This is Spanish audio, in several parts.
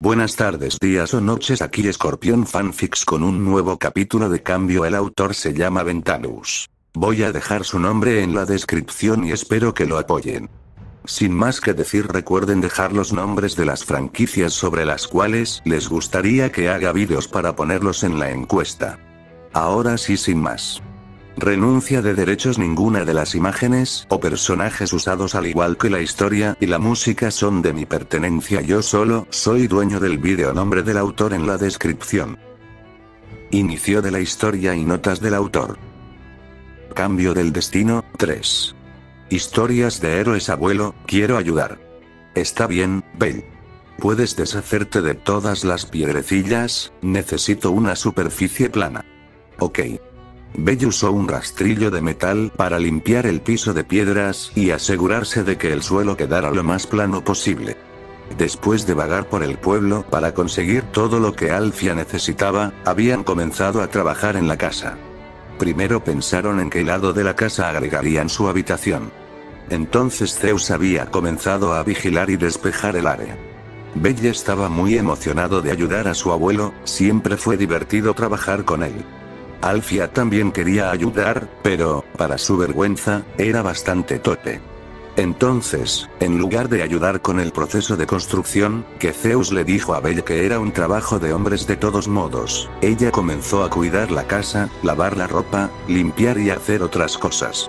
Buenas tardes, días o noches, aquí Escorpión Fanfics con un nuevo capítulo de cambio. El autor se llama Ventalus. Voy a dejar su nombre en la descripción y espero que lo apoyen. Sin más que decir, recuerden dejar los nombres de las franquicias sobre las cuales les gustaría que haga vídeos para ponerlos en la encuesta. Ahora sí, sin más. Renuncia de derechos ninguna de las imágenes o personajes usados al igual que la historia y la música son de mi pertenencia yo solo soy dueño del vídeo nombre del autor en la descripción. Inicio de la historia y notas del autor. Cambio del destino, 3. Historias de héroes abuelo, quiero ayudar. Está bien, Bell. Puedes deshacerte de todas las piedrecillas, necesito una superficie plana. Ok. Bell usó un rastrillo de metal para limpiar el piso de piedras y asegurarse de que el suelo quedara lo más plano posible. Después de vagar por el pueblo para conseguir todo lo que Alfia necesitaba, habían comenzado a trabajar en la casa. Primero pensaron en qué lado de la casa agregarían su habitación. Entonces Zeus había comenzado a vigilar y despejar el área. Bella estaba muy emocionado de ayudar a su abuelo, siempre fue divertido trabajar con él. Alfia también quería ayudar, pero, para su vergüenza, era bastante tope. Entonces, en lugar de ayudar con el proceso de construcción, que Zeus le dijo a Belle que era un trabajo de hombres de todos modos, ella comenzó a cuidar la casa, lavar la ropa, limpiar y hacer otras cosas.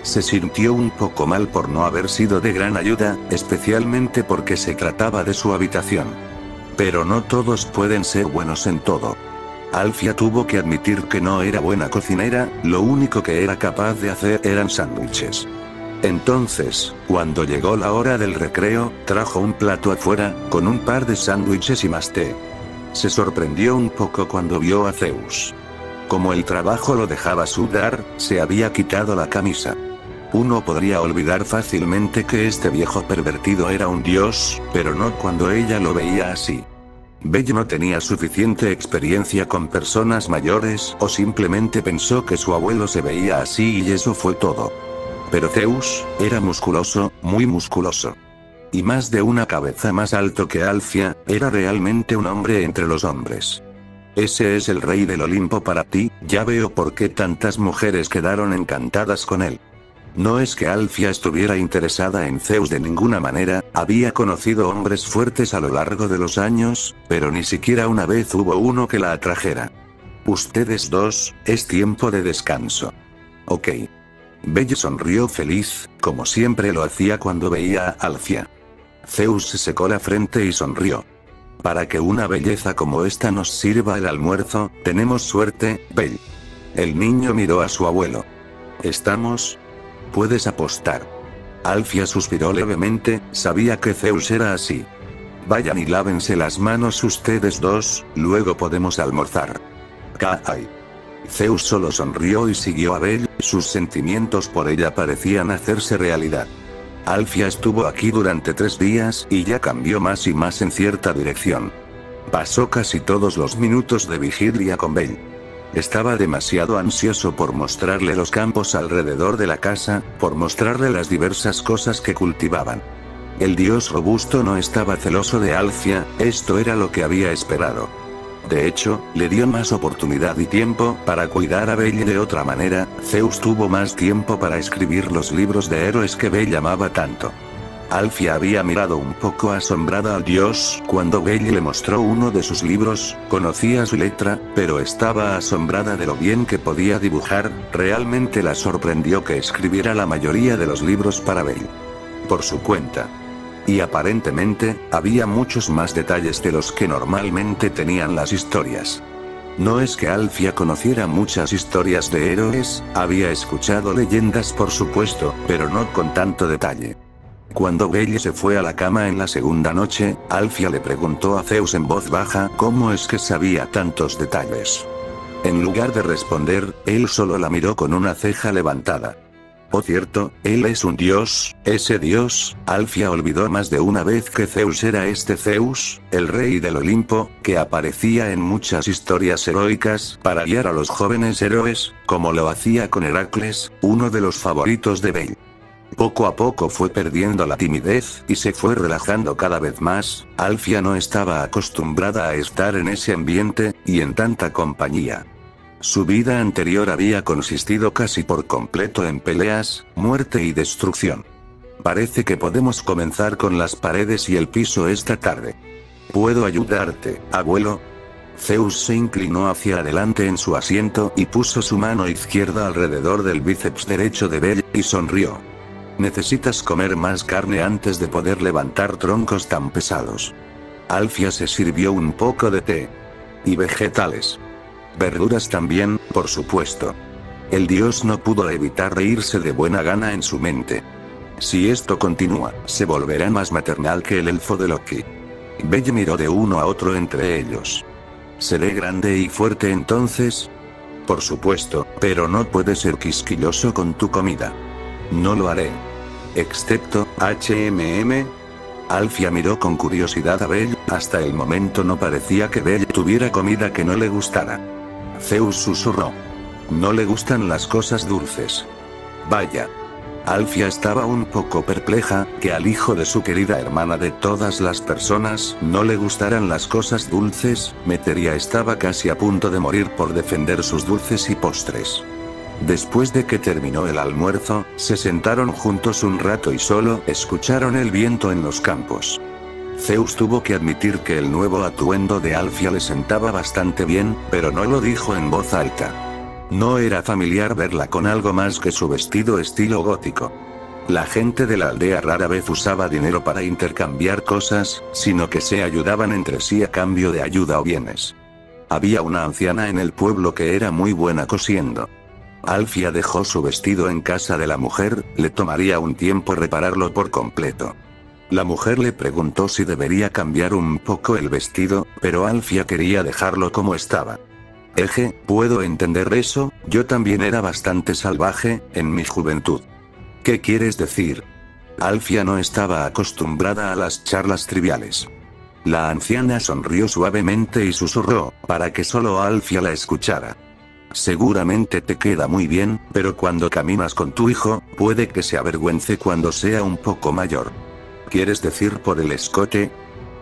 Se sintió un poco mal por no haber sido de gran ayuda, especialmente porque se trataba de su habitación. Pero no todos pueden ser buenos en todo. Alfia tuvo que admitir que no era buena cocinera, lo único que era capaz de hacer eran sándwiches. Entonces, cuando llegó la hora del recreo, trajo un plato afuera, con un par de sándwiches y más té. Se sorprendió un poco cuando vio a Zeus. Como el trabajo lo dejaba sudar, se había quitado la camisa. Uno podría olvidar fácilmente que este viejo pervertido era un dios, pero no cuando ella lo veía así. Belle no tenía suficiente experiencia con personas mayores o simplemente pensó que su abuelo se veía así y eso fue todo. Pero Zeus, era musculoso, muy musculoso. Y más de una cabeza más alto que Alfia, era realmente un hombre entre los hombres. Ese es el rey del Olimpo para ti, ya veo por qué tantas mujeres quedaron encantadas con él. No es que Alfia estuviera interesada en Zeus de ninguna manera, había conocido hombres fuertes a lo largo de los años, pero ni siquiera una vez hubo uno que la atrajera. Ustedes dos, es tiempo de descanso. Ok. Belle sonrió feliz, como siempre lo hacía cuando veía a Alfia. Zeus se secó la frente y sonrió. Para que una belleza como esta nos sirva el almuerzo, tenemos suerte, Belle. El niño miró a su abuelo. ¿Estamos? Puedes apostar. Alfia suspiró levemente, sabía que Zeus era así. Vayan y lávense las manos ustedes dos, luego podemos almorzar. Kai. Zeus solo sonrió y siguió a Belle, sus sentimientos por ella parecían hacerse realidad. Alfia estuvo aquí durante tres días y ya cambió más y más en cierta dirección. Pasó casi todos los minutos de vigilia con Belle. Estaba demasiado ansioso por mostrarle los campos alrededor de la casa, por mostrarle las diversas cosas que cultivaban. El dios robusto no estaba celoso de Alfia, esto era lo que había esperado. De hecho, le dio más oportunidad y tiempo para cuidar a Belle de otra manera, Zeus tuvo más tiempo para escribir los libros de héroes que Belle amaba tanto. Alfia había mirado un poco asombrada al dios cuando Belle le mostró uno de sus libros, conocía su letra, pero estaba asombrada de lo bien que podía dibujar, realmente la sorprendió que escribiera la mayoría de los libros para Belle. Por su cuenta. Y aparentemente, había muchos más detalles de los que normalmente tenían las historias. No es que Alfia conociera muchas historias de héroes, había escuchado leyendas por supuesto, pero no con tanto detalle. Cuando Belle se fue a la cama en la segunda noche, Alfia le preguntó a Zeus en voz baja cómo es que sabía tantos detalles. En lugar de responder, él solo la miró con una ceja levantada. Oh cierto, él es un dios, ese dios, Alfia olvidó más de una vez que Zeus era este Zeus, el rey del Olimpo, que aparecía en muchas historias heroicas para guiar a los jóvenes héroes, como lo hacía con Heracles, uno de los favoritos de Belle. Poco a poco fue perdiendo la timidez y se fue relajando cada vez más, Alfia no estaba acostumbrada a estar en ese ambiente, y en tanta compañía. Su vida anterior había consistido casi por completo en peleas, muerte y destrucción. Parece que podemos comenzar con las paredes y el piso esta tarde. ¿Puedo ayudarte, abuelo? Zeus se inclinó hacia adelante en su asiento y puso su mano izquierda alrededor del bíceps derecho de Belle, y sonrió. Necesitas comer más carne antes de poder levantar troncos tan pesados. Alfia se sirvió un poco de té. Y vegetales. Verduras también, por supuesto. El dios no pudo evitar reírse de buena gana en su mente. Si esto continúa, se volverá más maternal que el elfo de Loki. Belle miró de uno a otro entre ellos. ¿Seré grande y fuerte entonces? Por supuesto, pero no puedes ser quisquilloso con tu comida. No lo haré. Excepto, HMM. Alfia miró con curiosidad a Belle, hasta el momento no parecía que Belle tuviera comida que no le gustara. Zeus susurró. No le gustan las cosas dulces. Vaya. Alfia estaba un poco perpleja, que al hijo de su querida hermana de todas las personas no le gustaran las cosas dulces, Meteria estaba casi a punto de morir por defender sus dulces y postres. Después de que terminó el almuerzo, se sentaron juntos un rato y solo escucharon el viento en los campos. Zeus tuvo que admitir que el nuevo atuendo de Alfia le sentaba bastante bien, pero no lo dijo en voz alta. No era familiar verla con algo más que su vestido estilo gótico. La gente de la aldea rara vez usaba dinero para intercambiar cosas, sino que se ayudaban entre sí a cambio de ayuda o bienes. Había una anciana en el pueblo que era muy buena cosiendo. Alfia dejó su vestido en casa de la mujer, le tomaría un tiempo repararlo por completo. La mujer le preguntó si debería cambiar un poco el vestido, pero Alfia quería dejarlo como estaba. Eje, puedo entender eso, yo también era bastante salvaje, en mi juventud. ¿Qué quieres decir? Alfia no estaba acostumbrada a las charlas triviales. La anciana sonrió suavemente y susurró, para que solo Alfia la escuchara. Seguramente te queda muy bien, pero cuando caminas con tu hijo, puede que se avergüence cuando sea un poco mayor. ¿Quieres decir por el escote?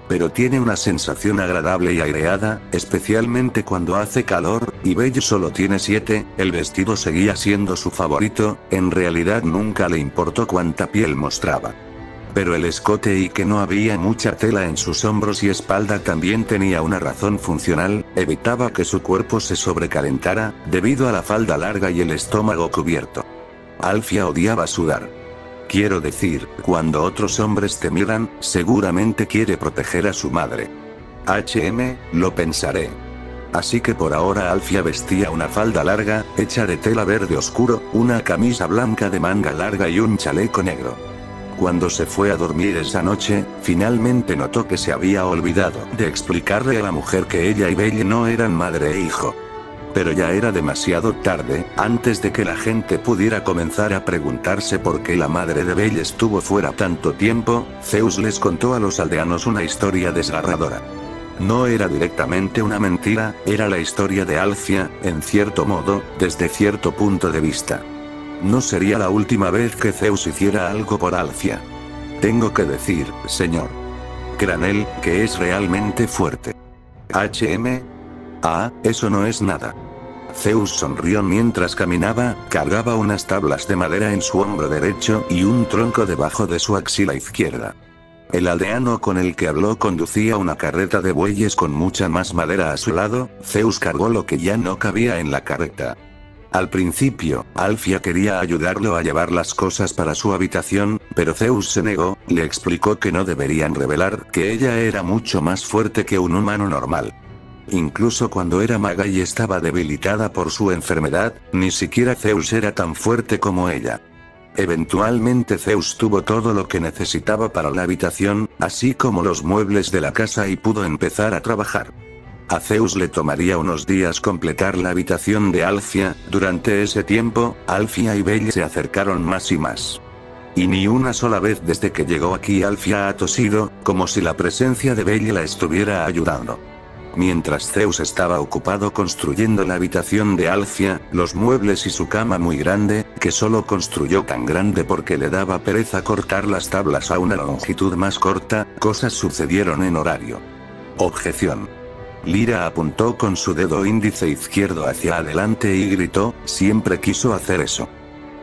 pero tiene una sensación agradable y aireada, especialmente cuando hace calor, y Belle solo tiene 7, el vestido seguía siendo su favorito, en realidad nunca le importó cuánta piel mostraba. Pero el escote y que no había mucha tela en sus hombros y espalda también tenía una razón funcional, evitaba que su cuerpo se sobrecalentara, debido a la falda larga y el estómago cubierto. Alfia odiaba sudar. Quiero decir, cuando otros hombres te miran, seguramente quiere proteger a su madre. HM, lo pensaré. Así que por ahora Alfia vestía una falda larga, hecha de tela verde oscuro, una camisa blanca de manga larga y un chaleco negro. Cuando se fue a dormir esa noche, finalmente notó que se había olvidado de explicarle a la mujer que ella y Belle no eran madre e hijo. Pero ya era demasiado tarde, antes de que la gente pudiera comenzar a preguntarse por qué la madre de Belle estuvo fuera tanto tiempo, Zeus les contó a los aldeanos una historia desgarradora. No era directamente una mentira, era la historia de Alcia, en cierto modo, desde cierto punto de vista. No sería la última vez que Zeus hiciera algo por Alcia. Tengo que decir, señor. Granel, que es realmente fuerte. HM. Ah, eso no es nada. Zeus sonrió mientras caminaba, cargaba unas tablas de madera en su hombro derecho y un tronco debajo de su axila izquierda. El aldeano con el que habló conducía una carreta de bueyes con mucha más madera a su lado, Zeus cargó lo que ya no cabía en la carreta. Al principio, Alfia quería ayudarlo a llevar las cosas para su habitación, pero Zeus se negó, le explicó que no deberían revelar que ella era mucho más fuerte que un humano normal. Incluso cuando era maga y estaba debilitada por su enfermedad, ni siquiera Zeus era tan fuerte como ella. Eventualmente Zeus tuvo todo lo que necesitaba para la habitación, así como los muebles de la casa y pudo empezar a trabajar. A Zeus le tomaría unos días completar la habitación de Alfia, durante ese tiempo, Alfia y Belle se acercaron más y más. Y ni una sola vez desde que llegó aquí Alfia ha tosido, como si la presencia de Belle la estuviera ayudando. Mientras Zeus estaba ocupado construyendo la habitación de Alfia, los muebles y su cama muy grande, que solo construyó tan grande porque le daba pereza cortar las tablas a una longitud más corta, cosas sucedieron en horario. Objeción. Lira apuntó con su dedo índice izquierdo hacia adelante y gritó, siempre quiso hacer eso.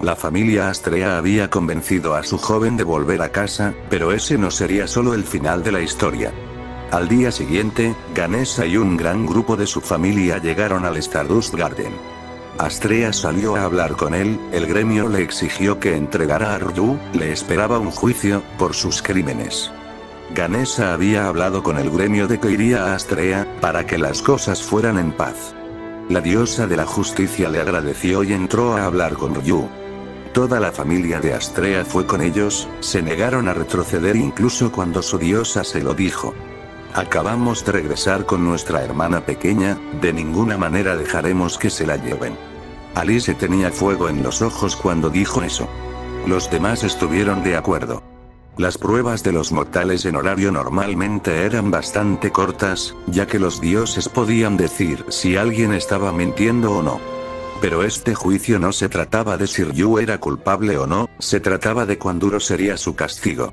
La familia Astrea había convencido a su joven de volver a casa, pero ese no sería solo el final de la historia. Al día siguiente, Ganesha y un gran grupo de su familia llegaron al Stardust Garden. Astrea salió a hablar con él, el gremio le exigió que entregara a Ryu, le esperaba un juicio, por sus crímenes. Ganesha había hablado con el gremio de que iría a Astrea, para que las cosas fueran en paz. La diosa de la justicia le agradeció y entró a hablar con Ryu. Toda la familia de Astrea fue con ellos, se negaron a retroceder incluso cuando su diosa se lo dijo. Acabamos de regresar con nuestra hermana pequeña, de ninguna manera dejaremos que se la lleven. Alice tenía fuego en los ojos cuando dijo eso. Los demás estuvieron de acuerdo. Las pruebas de los mortales en horario normalmente eran bastante cortas, ya que los dioses podían decir si alguien estaba mintiendo o no. Pero este juicio no se trataba de si Ryu era culpable o no, se trataba de cuán duro sería su castigo.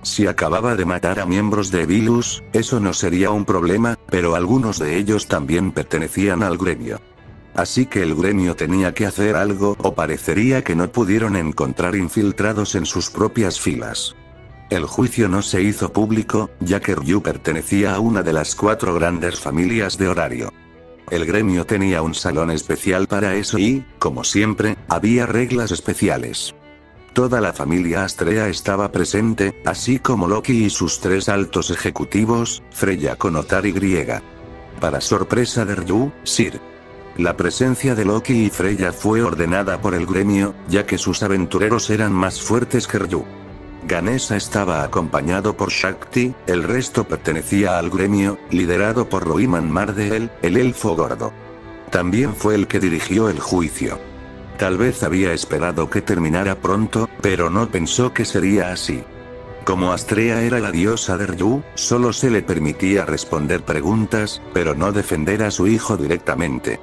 Si acababa de matar a miembros de Vilus, eso no sería un problema, pero algunos de ellos también pertenecían al gremio. Así que el gremio tenía que hacer algo o parecería que no pudieron encontrar infiltrados en sus propias filas. El juicio no se hizo público, ya que Ryu pertenecía a una de las cuatro grandes familias de horario. El gremio tenía un salón especial para eso y, como siempre, había reglas especiales. Toda la familia Astrea estaba presente, así como Loki y sus tres altos ejecutivos, Freya con Otar y Griega. Para sorpresa de Ryu, Sir. La presencia de Loki y Freya fue ordenada por el gremio, ya que sus aventureros eran más fuertes que Ryu. Ganesha estaba acompañado por Shakti, el resto pertenecía al gremio, liderado por Roiman Mardel, el elfo gordo. También fue el que dirigió el juicio. Tal vez había esperado que terminara pronto, pero no pensó que sería así. Como Astrea era la diosa de Ryu, solo se le permitía responder preguntas, pero no defender a su hijo directamente.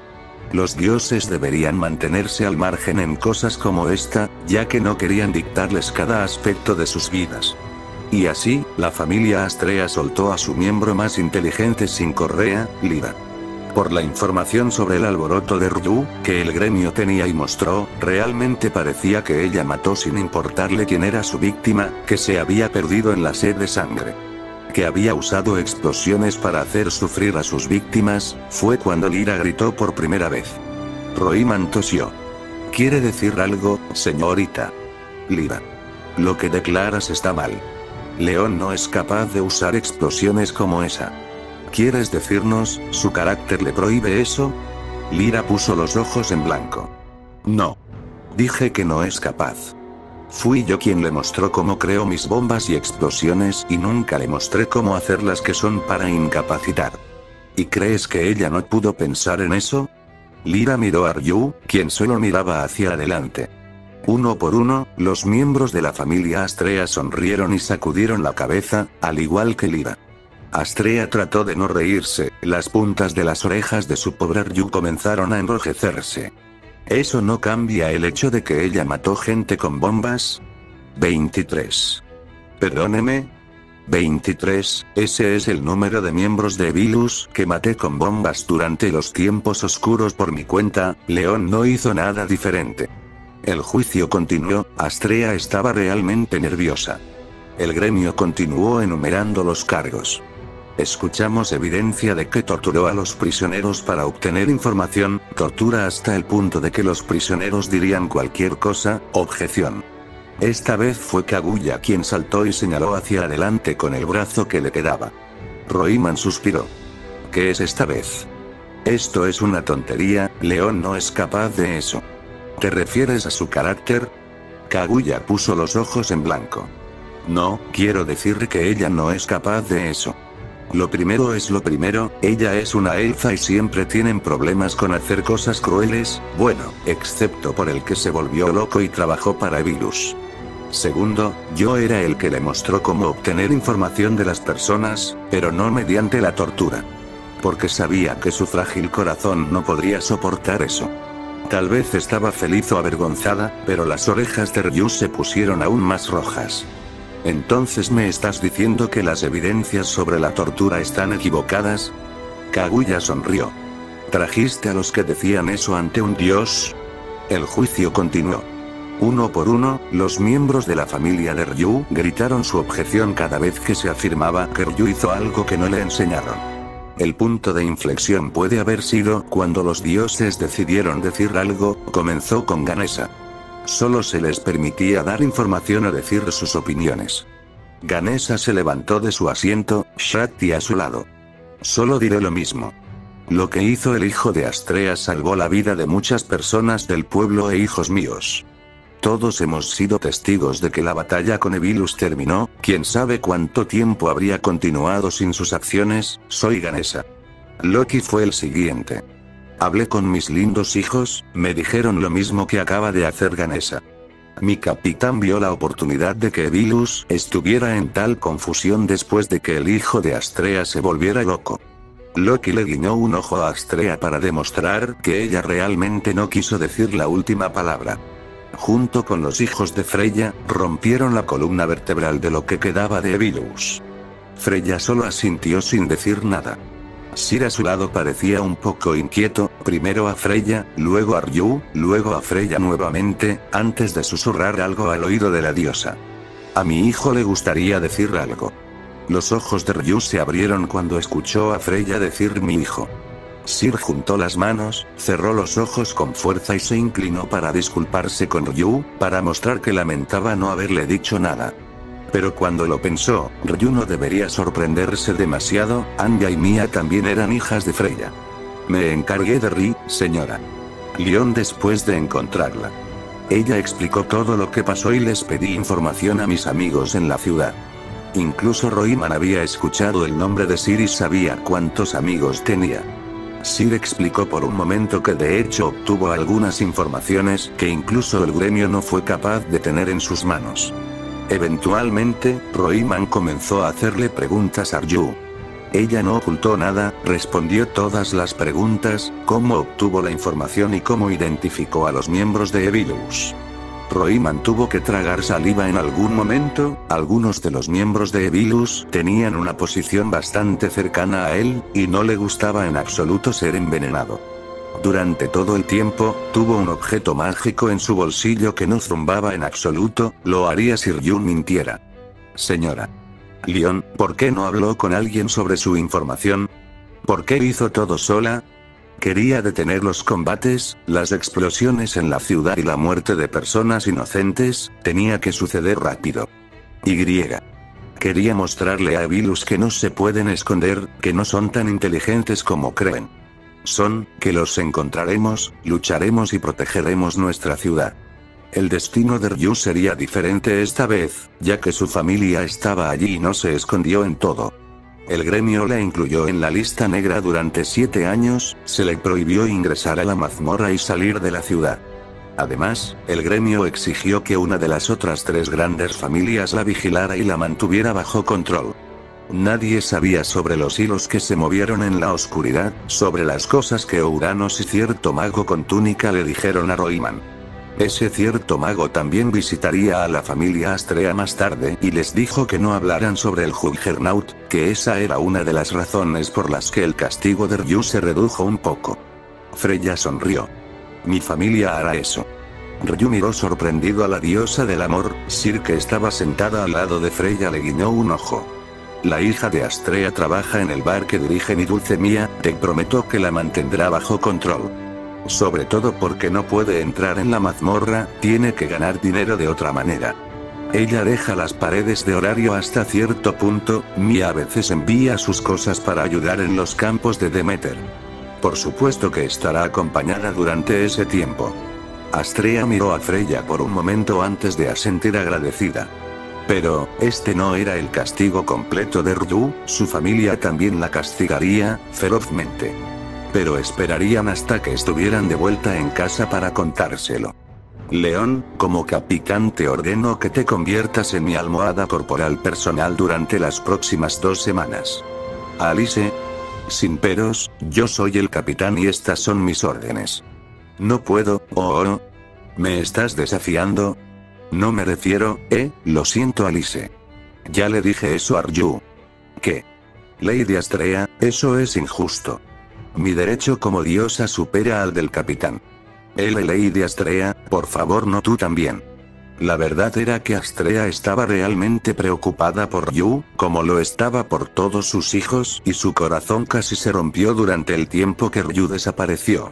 Los dioses deberían mantenerse al margen en cosas como esta, ya que no querían dictarles cada aspecto de sus vidas. Y así, la familia Astrea soltó a su miembro más inteligente sin correa, Lida. Por la información sobre el alboroto de Ryu, que el gremio tenía y mostró, realmente parecía que ella mató sin importarle quién era su víctima, que se había perdido en la sed de sangre. Que había usado explosiones para hacer sufrir a sus víctimas, fue cuando Lira gritó por primera vez. Roiman tosió. ¿Quiere decir algo, señorita? Lira. Lo que declaras está mal. León no es capaz de usar explosiones como esa. ¿Quieres decirnos, su carácter le prohíbe eso? Lira puso los ojos en blanco. No. Dije que no es capaz. Fui yo quien le mostró cómo creo mis bombas y explosiones y nunca le mostré cómo hacer las que son para incapacitar. ¿Y crees que ella no pudo pensar en eso? Lira miró a Ryu, quien solo miraba hacia adelante. Uno por uno, los miembros de la familia Astrea sonrieron y sacudieron la cabeza, al igual que Lira. Astrea trató de no reírse, las puntas de las orejas de su pobre Ryu comenzaron a enrojecerse. ¿Eso no cambia el hecho de que ella mató gente con bombas? 23. Perdóneme. 23, ese es el número de miembros de Vilus que maté con bombas durante los tiempos oscuros por mi cuenta, León no hizo nada diferente. El juicio continuó, Astrea estaba realmente nerviosa. El gremio continuó enumerando los cargos. Escuchamos evidencia de que torturó a los prisioneros para obtener información, tortura hasta el punto de que los prisioneros dirían cualquier cosa, objeción. Esta vez fue Kaguya quien saltó y señaló hacia adelante con el brazo que le quedaba. Roiman suspiró. ¿Qué es esta vez? Esto es una tontería, León no es capaz de eso. ¿Te refieres a su carácter? Kaguya puso los ojos en blanco. No, quiero decir que ella no es capaz de eso. Lo primero es lo primero, ella es una elfa y siempre tienen problemas con hacer cosas crueles, bueno, excepto por el que se volvió loco y trabajó para Vilus. Segundo, yo era el que le mostró cómo obtener información de las personas, pero no mediante la tortura. porque sabía que su frágil corazón no podría soportar eso. Tal vez estaba feliz o avergonzada, pero las orejas de Ryu se pusieron aún más rojas. Entonces me estás diciendo que las evidencias sobre la tortura están equivocadas? Kaguya sonrió. ¿Trajiste a los que decían eso ante un dios? El juicio continuó. Uno por uno, los miembros de la familia de Ryu gritaron su objeción cada vez que se afirmaba que Ryu hizo algo que no le enseñaron. El punto de inflexión puede haber sido cuando los dioses decidieron decir algo, comenzó con Ganesa. Solo se les permitía dar información o decir sus opiniones. Ganesa se levantó de su asiento, Shakti a su lado. Solo diré lo mismo. Lo que hizo el hijo de Astrea salvó la vida de muchas personas del pueblo e hijos míos. Todos hemos sido testigos de que la batalla con Evilus terminó, quién sabe cuánto tiempo habría continuado sin sus acciones, soy Ganesa. Loki fue el siguiente. Hablé con mis lindos hijos, me dijeron lo mismo que acaba de hacer Ganesa. Mi capitán vio la oportunidad de que Evilus estuviera en tal confusión después de que el hijo de Astrea se volviera loco. Loki le guiñó un ojo a Astrea para demostrar que ella realmente no quiso decir la última palabra junto con los hijos de Freya, rompieron la columna vertebral de lo que quedaba de Evilus. Freya solo asintió sin decir nada. Sir a su lado parecía un poco inquieto, primero a Freya, luego a Ryu, luego a Freya nuevamente, antes de susurrar algo al oído de la diosa. A mi hijo le gustaría decir algo. Los ojos de Ryu se abrieron cuando escuchó a Freya decir mi hijo. Sir juntó las manos, cerró los ojos con fuerza y se inclinó para disculparse con Ryu, para mostrar que lamentaba no haberle dicho nada. Pero cuando lo pensó, Ryu no debería sorprenderse demasiado, Anya y Mia también eran hijas de Freya. Me encargué de Ri, señora. Leon después de encontrarla. Ella explicó todo lo que pasó y les pedí información a mis amigos en la ciudad. Incluso Roiman había escuchado el nombre de Sir y sabía cuántos amigos tenía. Sir explicó por un momento que de hecho obtuvo algunas informaciones que incluso el gremio no fue capaz de tener en sus manos. Eventualmente, Roiman comenzó a hacerle preguntas a Ryu. Ella no ocultó nada, respondió todas las preguntas, cómo obtuvo la información y cómo identificó a los miembros de Evilus. Roy tuvo que tragar saliva en algún momento, algunos de los miembros de Evilus tenían una posición bastante cercana a él, y no le gustaba en absoluto ser envenenado. Durante todo el tiempo, tuvo un objeto mágico en su bolsillo que no zumbaba en absoluto, lo haría si Ryun mintiera. Señora. Leon, ¿por qué no habló con alguien sobre su información? ¿Por qué hizo todo sola? Quería detener los combates, las explosiones en la ciudad y la muerte de personas inocentes, tenía que suceder rápido. Y. Quería mostrarle a Vilus que no se pueden esconder, que no son tan inteligentes como creen. Son, que los encontraremos, lucharemos y protegeremos nuestra ciudad. El destino de Ryu sería diferente esta vez, ya que su familia estaba allí y no se escondió en todo. El gremio la incluyó en la lista negra durante siete años, se le prohibió ingresar a la mazmorra y salir de la ciudad. Además, el gremio exigió que una de las otras tres grandes familias la vigilara y la mantuviera bajo control. Nadie sabía sobre los hilos que se movieron en la oscuridad, sobre las cosas que Uranos y cierto mago con túnica le dijeron a Roiman. Ese cierto mago también visitaría a la familia Astrea más tarde y les dijo que no hablaran sobre el Juggernaut, que esa era una de las razones por las que el castigo de Ryu se redujo un poco. Freya sonrió. Mi familia hará eso. Ryu miró sorprendido a la diosa del amor, Sir que estaba sentada al lado de Freya le guiñó un ojo. La hija de Astrea trabaja en el bar que dirige mi dulce mía, te prometo que la mantendrá bajo control. Sobre todo porque no puede entrar en la mazmorra, tiene que ganar dinero de otra manera. Ella deja las paredes de horario hasta cierto punto, Mia a veces envía sus cosas para ayudar en los campos de Demeter. Por supuesto que estará acompañada durante ese tiempo. Astrea miró a Freya por un momento antes de asentir agradecida. Pero, este no era el castigo completo de Ryu, su familia también la castigaría, ferozmente pero esperarían hasta que estuvieran de vuelta en casa para contárselo. León, como capitán te ordeno que te conviertas en mi almohada corporal personal durante las próximas dos semanas. Alice. Sin peros, yo soy el capitán y estas son mis órdenes. No puedo, oh, oh. ¿Me estás desafiando? No me refiero, eh, lo siento Alice. Ya le dije eso a Ryu. ¿Qué? Lady Astrea, eso es injusto. Mi derecho como diosa supera al del capitán. Él Lady Astrea, por favor no tú también. La verdad era que Astrea estaba realmente preocupada por Yu, como lo estaba por todos sus hijos, y su corazón casi se rompió durante el tiempo que Ryu desapareció.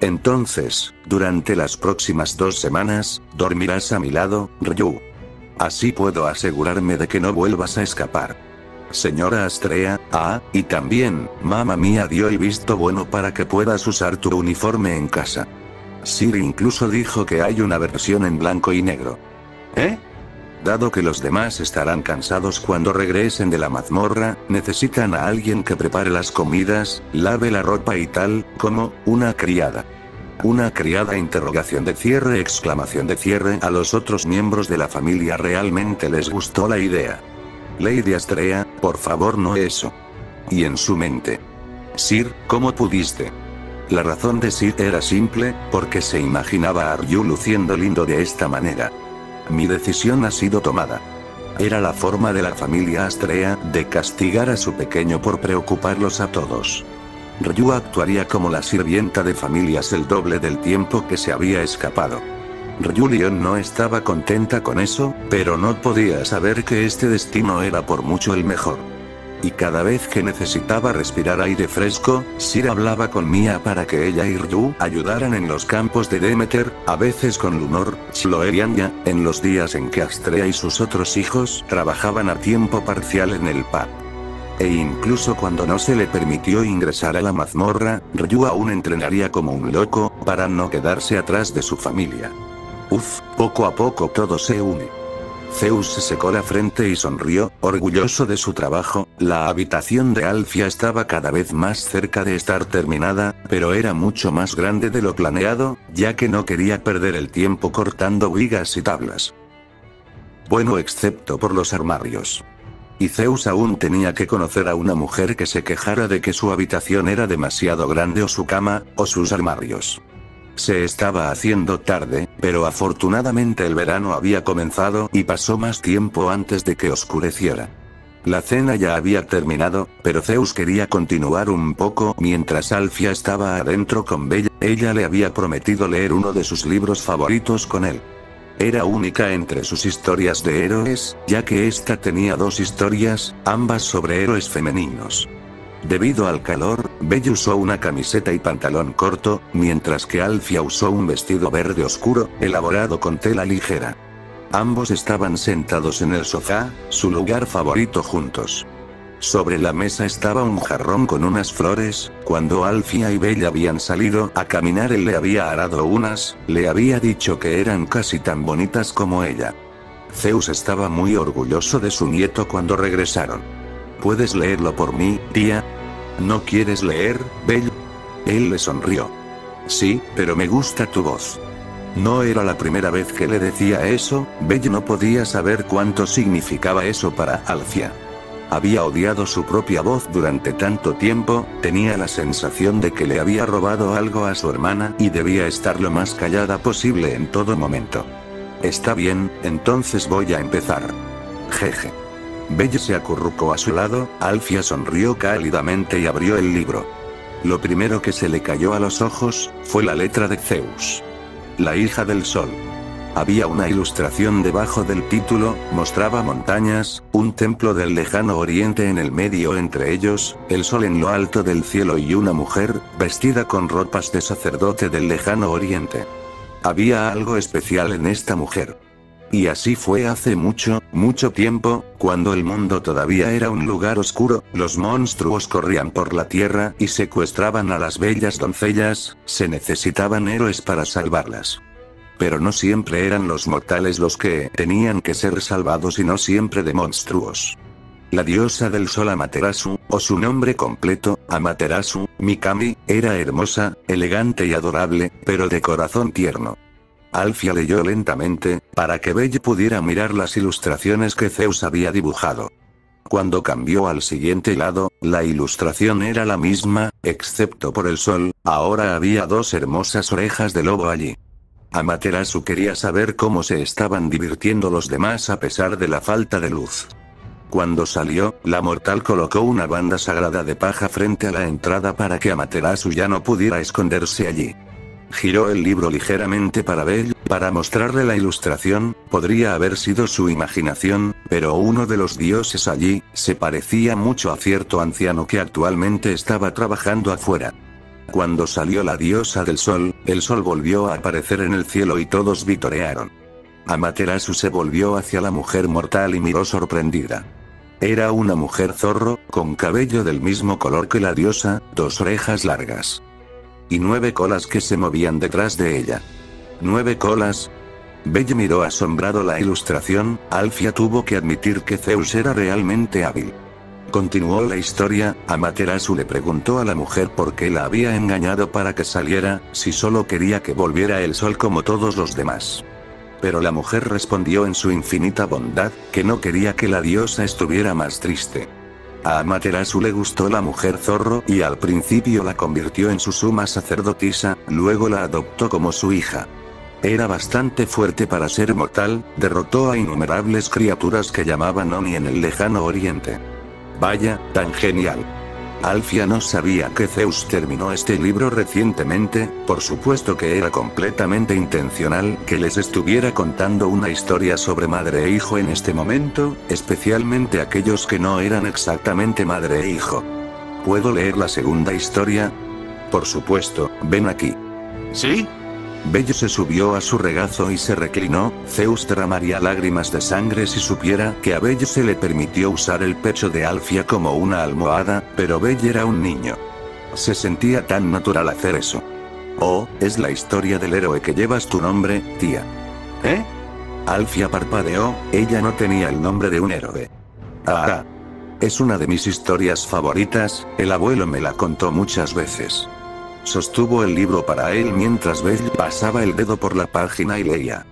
Entonces, durante las próximas dos semanas, dormirás a mi lado, Ryu. Así puedo asegurarme de que no vuelvas a escapar. Señora Astrea, ah, y también, mamá mía dio el visto bueno para que puedas usar tu uniforme en casa. Sir incluso dijo que hay una versión en blanco y negro. ¿Eh? Dado que los demás estarán cansados cuando regresen de la mazmorra, necesitan a alguien que prepare las comidas, lave la ropa y tal, como, una criada. Una criada interrogación de cierre exclamación de cierre a los otros miembros de la familia realmente les gustó la idea. Lady Astrea, por favor no eso. Y en su mente. Sir, ¿cómo pudiste? La razón de Sid era simple, porque se imaginaba a Ryu luciendo lindo de esta manera. Mi decisión ha sido tomada. Era la forma de la familia Astrea de castigar a su pequeño por preocuparlos a todos. Ryu actuaría como la sirvienta de familias el doble del tiempo que se había escapado. Leon no estaba contenta con eso, pero no podía saber que este destino era por mucho el mejor y cada vez que necesitaba respirar aire fresco, Sir hablaba con Mia para que ella y Ryu ayudaran en los campos de Demeter, a veces con Lunor, Chloe y en los días en que Astrea y sus otros hijos trabajaban a tiempo parcial en el pub. E incluso cuando no se le permitió ingresar a la mazmorra, Ryu aún entrenaría como un loco, para no quedarse atrás de su familia. Uf, poco a poco todo se une. Zeus se secó la frente y sonrió, orgulloso de su trabajo, la habitación de Alfia estaba cada vez más cerca de estar terminada, pero era mucho más grande de lo planeado, ya que no quería perder el tiempo cortando vigas y tablas. Bueno excepto por los armarios. Y Zeus aún tenía que conocer a una mujer que se quejara de que su habitación era demasiado grande o su cama, o sus armarios. Se estaba haciendo tarde, pero afortunadamente el verano había comenzado y pasó más tiempo antes de que oscureciera. La cena ya había terminado, pero Zeus quería continuar un poco mientras Alfia estaba adentro con Bella. Ella le había prometido leer uno de sus libros favoritos con él. Era única entre sus historias de héroes, ya que esta tenía dos historias, ambas sobre héroes femeninos. Debido al calor, Belle usó una camiseta y pantalón corto, mientras que Alfia usó un vestido verde oscuro, elaborado con tela ligera. Ambos estaban sentados en el sofá, su lugar favorito juntos. Sobre la mesa estaba un jarrón con unas flores, cuando Alfia y Bella habían salido a caminar él le había arado unas, le había dicho que eran casi tan bonitas como ella. Zeus estaba muy orgulloso de su nieto cuando regresaron. ¿Puedes leerlo por mí, tía? ¿No quieres leer, Bell? Él le sonrió. Sí, pero me gusta tu voz. No era la primera vez que le decía eso, Bell no podía saber cuánto significaba eso para Alfia. Había odiado su propia voz durante tanto tiempo, tenía la sensación de que le había robado algo a su hermana y debía estar lo más callada posible en todo momento. Está bien, entonces voy a empezar. Jeje. Belle se acurrucó a su lado, Alfia sonrió cálidamente y abrió el libro. Lo primero que se le cayó a los ojos, fue la letra de Zeus. La hija del sol. Había una ilustración debajo del título, mostraba montañas, un templo del lejano oriente en el medio entre ellos, el sol en lo alto del cielo y una mujer, vestida con ropas de sacerdote del lejano oriente. Había algo especial en esta mujer. Y así fue hace mucho, mucho tiempo, cuando el mundo todavía era un lugar oscuro, los monstruos corrían por la tierra y secuestraban a las bellas doncellas, se necesitaban héroes para salvarlas. Pero no siempre eran los mortales los que tenían que ser salvados y no siempre de monstruos. La diosa del sol Amaterasu, o su nombre completo, Amaterasu, Mikami, era hermosa, elegante y adorable, pero de corazón tierno. Alfia leyó lentamente, para que Belle pudiera mirar las ilustraciones que Zeus había dibujado. Cuando cambió al siguiente lado, la ilustración era la misma, excepto por el sol, ahora había dos hermosas orejas de lobo allí. Amaterasu quería saber cómo se estaban divirtiendo los demás a pesar de la falta de luz. Cuando salió, la mortal colocó una banda sagrada de paja frente a la entrada para que Amaterasu ya no pudiera esconderse allí. Giró el libro ligeramente para ver, para mostrarle la ilustración, podría haber sido su imaginación, pero uno de los dioses allí, se parecía mucho a cierto anciano que actualmente estaba trabajando afuera. Cuando salió la diosa del sol, el sol volvió a aparecer en el cielo y todos vitorearon. Amaterasu se volvió hacia la mujer mortal y miró sorprendida. Era una mujer zorro, con cabello del mismo color que la diosa, dos orejas largas y nueve colas que se movían detrás de ella. ¿Nueve colas? Belle miró asombrado la ilustración, Alfia tuvo que admitir que Zeus era realmente hábil. Continuó la historia, Amaterasu le preguntó a la mujer por qué la había engañado para que saliera, si solo quería que volviera el sol como todos los demás. Pero la mujer respondió en su infinita bondad, que no quería que la diosa estuviera más triste. A Amaterasu le gustó la mujer zorro y al principio la convirtió en su suma sacerdotisa, luego la adoptó como su hija. Era bastante fuerte para ser mortal, derrotó a innumerables criaturas que llamaban Oni en el lejano oriente. Vaya, tan genial. Alfia no sabía que Zeus terminó este libro recientemente, por supuesto que era completamente intencional que les estuviera contando una historia sobre madre e hijo en este momento, especialmente aquellos que no eran exactamente madre e hijo. ¿Puedo leer la segunda historia? Por supuesto, ven aquí. ¿Sí? Bello se subió a su regazo y se reclinó, Zeus derramaría lágrimas de sangre si supiera que a Bello se le permitió usar el pecho de Alfia como una almohada, pero Bello era un niño. Se sentía tan natural hacer eso. Oh, es la historia del héroe que llevas tu nombre, tía. ¿Eh? Alfia parpadeó, ella no tenía el nombre de un héroe. Ah. Es una de mis historias favoritas, el abuelo me la contó muchas veces. Sostuvo el libro para él mientras Bell pasaba el dedo por la página y leía.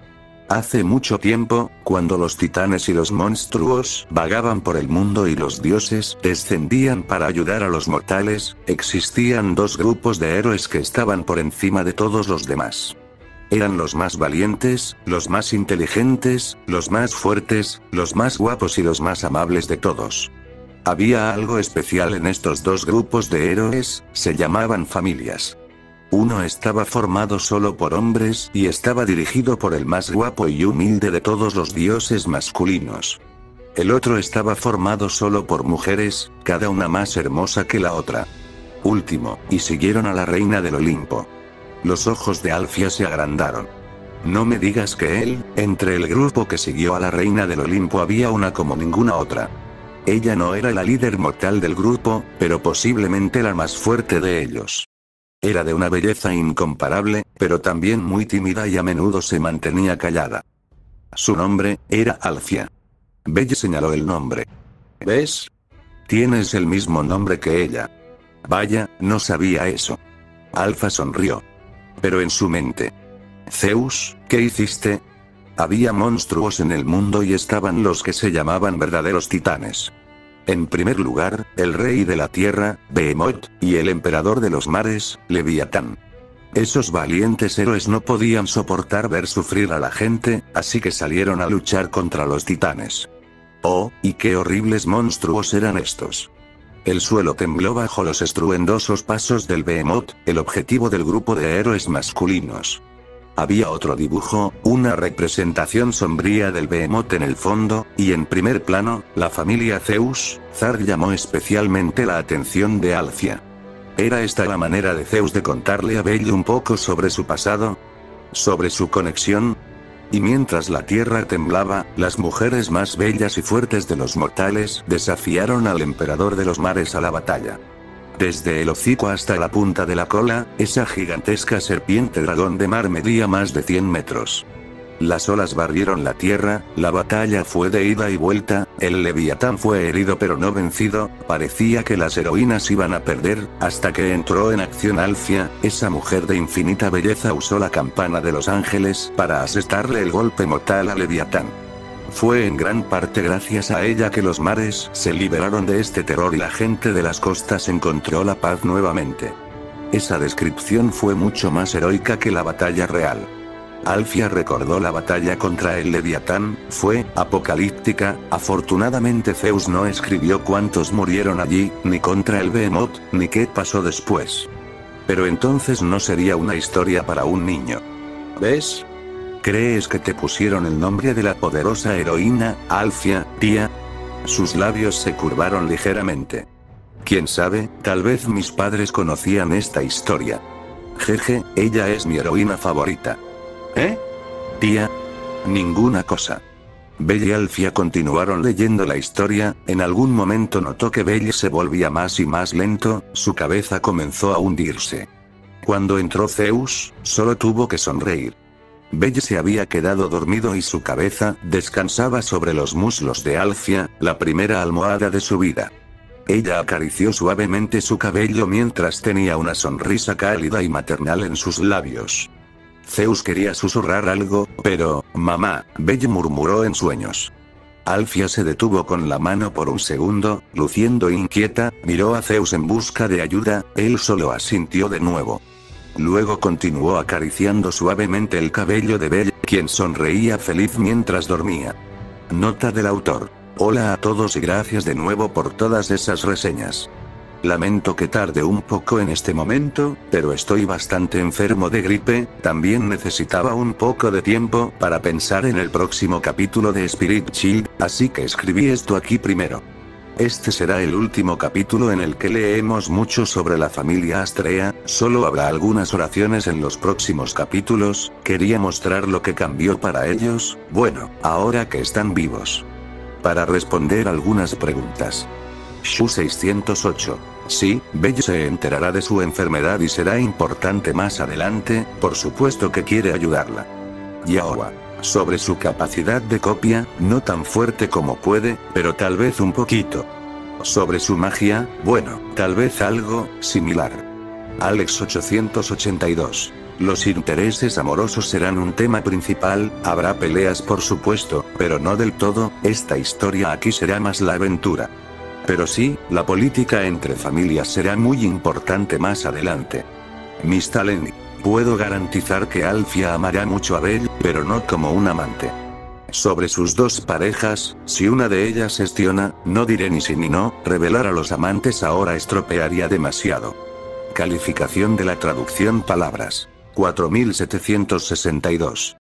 Hace mucho tiempo, cuando los titanes y los monstruos vagaban por el mundo y los dioses descendían para ayudar a los mortales, existían dos grupos de héroes que estaban por encima de todos los demás. Eran los más valientes, los más inteligentes, los más fuertes, los más guapos y los más amables de todos. Había algo especial en estos dos grupos de héroes, se llamaban familias. Uno estaba formado solo por hombres y estaba dirigido por el más guapo y humilde de todos los dioses masculinos. El otro estaba formado solo por mujeres, cada una más hermosa que la otra. Último, y siguieron a la reina del Olimpo. Los ojos de Alfia se agrandaron. No me digas que él, entre el grupo que siguió a la reina del Olimpo había una como ninguna otra. Ella no era la líder mortal del grupo, pero posiblemente la más fuerte de ellos. Era de una belleza incomparable, pero también muy tímida y a menudo se mantenía callada. Su nombre, era Alfia. Belle señaló el nombre. ¿Ves? Tienes el mismo nombre que ella. Vaya, no sabía eso. Alfa sonrió. Pero en su mente. Zeus, ¿qué hiciste? Había monstruos en el mundo y estaban los que se llamaban verdaderos titanes. En primer lugar, el rey de la tierra, Behemoth, y el emperador de los mares, Leviatán. Esos valientes héroes no podían soportar ver sufrir a la gente, así que salieron a luchar contra los titanes. Oh, y qué horribles monstruos eran estos. El suelo tembló bajo los estruendosos pasos del Behemoth, el objetivo del grupo de héroes masculinos. Había otro dibujo, una representación sombría del Behemoth en el fondo, y en primer plano, la familia Zeus, Zar llamó especialmente la atención de Alcia. ¿Era esta la manera de Zeus de contarle a Belle un poco sobre su pasado? ¿Sobre su conexión? Y mientras la tierra temblaba, las mujeres más bellas y fuertes de los mortales desafiaron al emperador de los mares a la batalla. Desde el hocico hasta la punta de la cola, esa gigantesca serpiente dragón de mar medía más de 100 metros. Las olas barrieron la tierra, la batalla fue de ida y vuelta, el leviatán fue herido pero no vencido, parecía que las heroínas iban a perder, hasta que entró en acción Alfia, esa mujer de infinita belleza usó la campana de los ángeles para asestarle el golpe mortal a leviatán. Fue en gran parte gracias a ella que los mares se liberaron de este terror y la gente de las costas encontró la paz nuevamente. Esa descripción fue mucho más heroica que la batalla real. Alfia recordó la batalla contra el Leviatán, fue apocalíptica, afortunadamente Zeus no escribió cuántos murieron allí, ni contra el Behemoth, ni qué pasó después. Pero entonces no sería una historia para un niño. ¿Ves? ¿Crees que te pusieron el nombre de la poderosa heroína, Alfia, tía? Sus labios se curvaron ligeramente. Quién sabe, tal vez mis padres conocían esta historia. Jeje, ella es mi heroína favorita. ¿Eh? Tía. Ninguna cosa. Belle y Alfia continuaron leyendo la historia, en algún momento notó que Belle se volvía más y más lento, su cabeza comenzó a hundirse. Cuando entró Zeus, solo tuvo que sonreír. Belle se había quedado dormido y su cabeza descansaba sobre los muslos de Alfia, la primera almohada de su vida. Ella acarició suavemente su cabello mientras tenía una sonrisa cálida y maternal en sus labios. Zeus quería susurrar algo, pero, mamá, Belle murmuró en sueños. Alfia se detuvo con la mano por un segundo, luciendo inquieta, miró a Zeus en busca de ayuda, él solo asintió de nuevo. Luego continuó acariciando suavemente el cabello de Belle, quien sonreía feliz mientras dormía. Nota del autor. Hola a todos y gracias de nuevo por todas esas reseñas. Lamento que tarde un poco en este momento, pero estoy bastante enfermo de gripe, también necesitaba un poco de tiempo para pensar en el próximo capítulo de Spirit Child, así que escribí esto aquí primero. Este será el último capítulo en el que leemos mucho sobre la familia Astrea, solo habrá algunas oraciones en los próximos capítulos, quería mostrar lo que cambió para ellos, bueno, ahora que están vivos. Para responder algunas preguntas. Shu 608. Sí, Belle se enterará de su enfermedad y será importante más adelante, por supuesto que quiere ayudarla. Yaowa. Sobre su capacidad de copia, no tan fuerte como puede, pero tal vez un poquito. Sobre su magia, bueno, tal vez algo similar. Alex 882. Los intereses amorosos serán un tema principal, habrá peleas por supuesto, pero no del todo, esta historia aquí será más la aventura. Pero sí, la política entre familias será muy importante más adelante. Miss Talent. Puedo garantizar que Alfia amará mucho a Belle, pero no como un amante. Sobre sus dos parejas, si una de ellas gestiona, no diré ni sí ni no, revelar a los amantes ahora estropearía demasiado. Calificación de la traducción palabras. 4762.